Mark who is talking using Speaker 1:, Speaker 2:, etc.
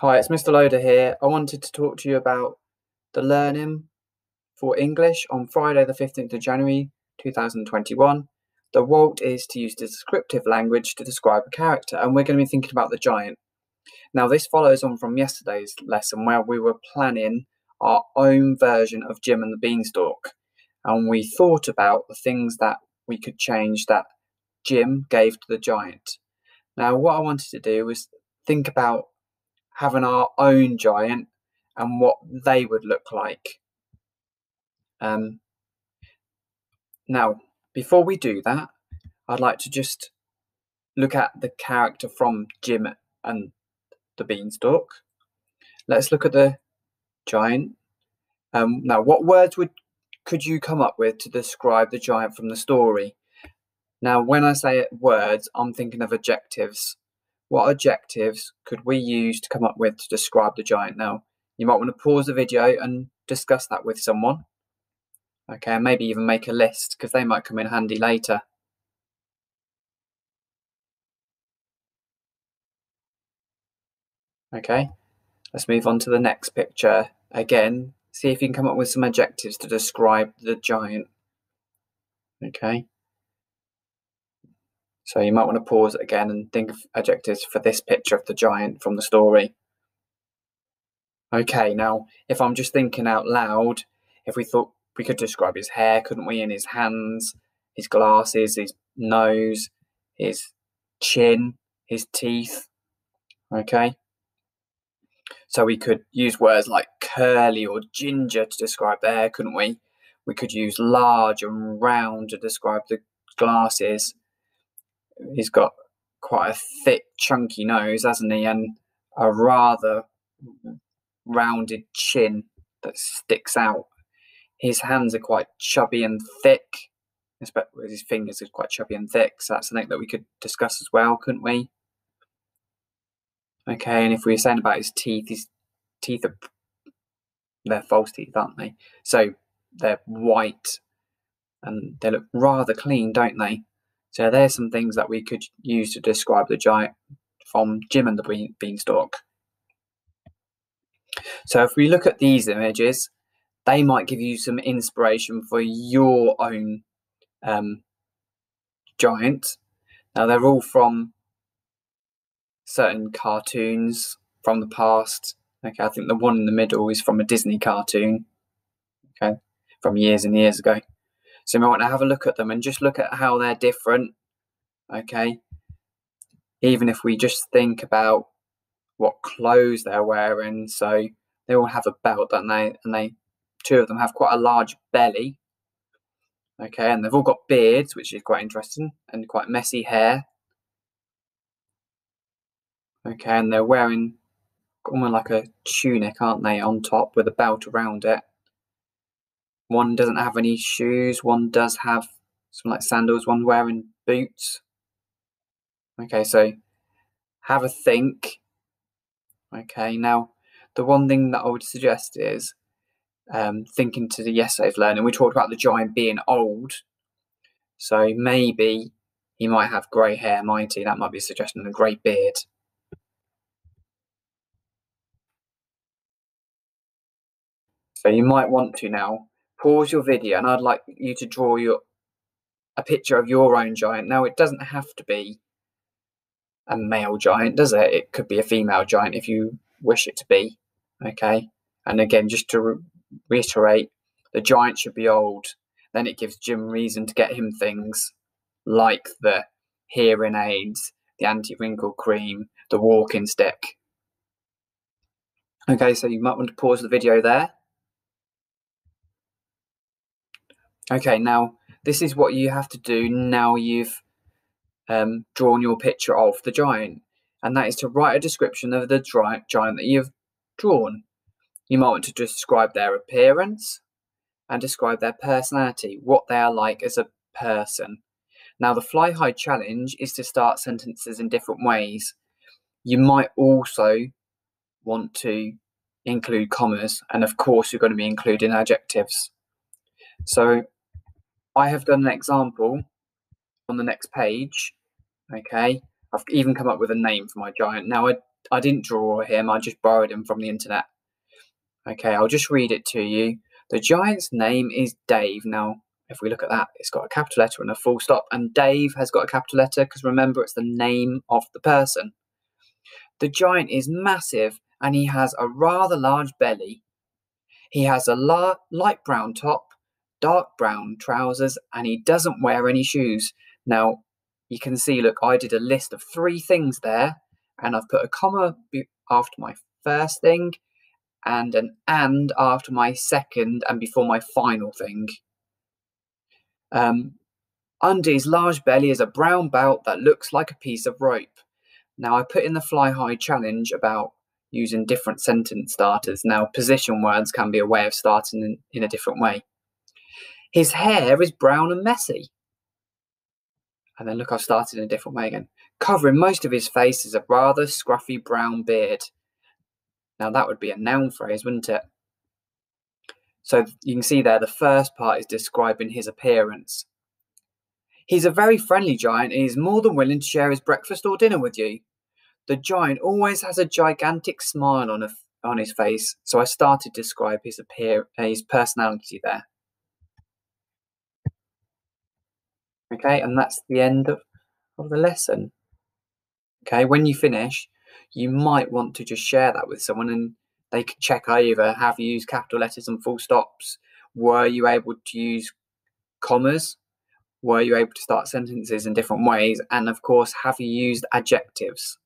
Speaker 1: Hi, it's Mr. Loader here. I wanted to talk to you about the learning for English on Friday, the 15th of January 2021. The WALT is to use descriptive language to describe a character, and we're going to be thinking about the giant. Now, this follows on from yesterday's lesson where we were planning our own version of Jim and the Beanstalk, and we thought about the things that we could change that Jim gave to the giant. Now, what I wanted to do was think about having our own giant and what they would look like. Um, now, before we do that, I'd like to just look at the character from Jim and the Beanstalk. Let's look at the giant. Um, now, what words would could you come up with to describe the giant from the story? Now, when I say words, I'm thinking of adjectives. What adjectives could we use to come up with to describe the giant now? You might want to pause the video and discuss that with someone. Okay, and maybe even make a list because they might come in handy later. Okay, let's move on to the next picture. Again, see if you can come up with some adjectives to describe the giant. Okay. So you might want to pause again and think of adjectives for this picture of the giant from the story. Okay, now if I'm just thinking out loud, if we thought we could describe his hair, couldn't we? In his hands, his glasses, his nose, his chin, his teeth. Okay. So we could use words like curly or ginger to describe the hair, couldn't we? We could use large and round to describe the glasses he's got quite a thick, chunky nose, hasn't he? And a rather rounded chin that sticks out. His hands are quite chubby and thick. His fingers are quite chubby and thick, so that's something that we could discuss as well, couldn't we? Okay, and if we were saying about his teeth, his teeth are they're false teeth, aren't they? So they're white and they look rather clean, don't they? So there's some things that we could use to describe the giant from Jim and the Beanstalk. So if we look at these images, they might give you some inspiration for your own um, giant. Now they're all from certain cartoons from the past. Okay, I think the one in the middle is from a Disney cartoon. Okay, from years and years ago. So might want to have a look at them and just look at how they're different. Okay. Even if we just think about what clothes they're wearing. So they all have a belt, don't they? And they two of them have quite a large belly. Okay, and they've all got beards, which is quite interesting, and quite messy hair. Okay, and they're wearing almost like a tunic, aren't they, on top with a belt around it. One doesn't have any shoes. One does have some like sandals. One wearing boots. Okay, so have a think. Okay, now the one thing that I would suggest is um, thinking to the yesterday's learning. We talked about the giant being old, so maybe he might have grey hair, might he? That might be a suggestion, a grey beard. So you might want to now pause your video and I'd like you to draw your a picture of your own giant. Now it doesn't have to be a male giant, does it? It could be a female giant if you wish it to be. Okay. And again, just to re- reiterate, the giant should be old. Then it gives Jim reason to get him things like the hearing aids, the anti wrinkle cream, the walking stick. Okay, so you might want to pause the video there. Okay, now this is what you have to do now you've um, drawn your picture of the giant, and that is to write a description of the giant that you've drawn. You might want to describe their appearance and describe their personality, what they are like as a person. Now, the fly high challenge is to start sentences in different ways. You might also want to include commas, and of course, you're going to be including adjectives. So, I have done an example on the next page. Okay, I've even come up with a name for my giant. Now, I I didn't draw him, I just borrowed him from the internet. Okay, I'll just read it to you. The giant's name is Dave. Now, if we look at that, it's got a capital letter and a full stop, and Dave has got a capital letter because remember, it's the name of the person. The giant is massive and he has a rather large belly. He has a la- light brown top, dark brown trousers, and he doesn't wear any shoes. Now, you can see, look, I did a list of three things there, and I've put a comma after my first thing and an and after my second and before my final thing. Um, under his large belly is a brown belt that looks like a piece of rope. Now, I put in the fly high challenge about using different sentence starters. Now, position words can be a way of starting in, in a different way. His hair is brown and messy. And then look, I've started in a different way again. Covering most of his face is a rather scruffy brown beard. Now, that would be a noun phrase, wouldn't it? So you can see there, the first part is describing his appearance. He's a very friendly giant and he's more than willing to share his breakfast or dinner with you. The giant always has a gigantic smile on, a, on his face, so I started to describe his appear his personality there. Okay, and that's the end of, of the lesson. Okay, when you finish, you might want to just share that with someone and they can check over have you used capital letters and full stops? Were you able to use commas? Were you able to start sentences in different ways? And of course, have you used adjectives?